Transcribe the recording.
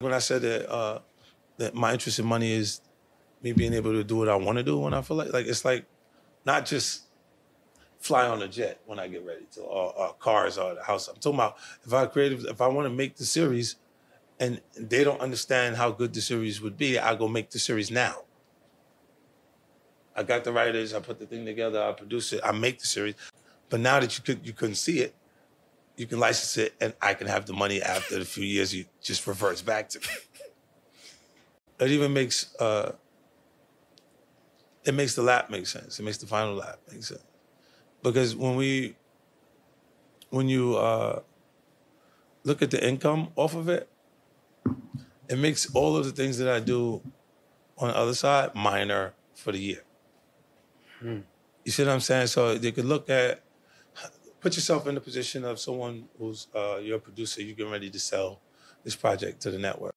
When I said that uh, that my interest in money is me being able to do what I want to do when I feel like like it's like not just fly on a jet when I get ready to or, or cars or the house. I'm talking about if I creative if I want to make the series and they don't understand how good the series would be, I go make the series now. I got the writers, I put the thing together, I produce it, I make the series. But now that you could you couldn't see it, you can license it and I can have the money after a few years you just reverts back to me. it even makes uh it makes the lap make sense. It makes the final lap make sense. Because when we when you uh look at the income off of it, it makes all of the things that I do on the other side minor for the year. You see what I'm saying? So they could look at, put yourself in the position of someone who's uh, your producer, you're getting ready to sell this project to the network.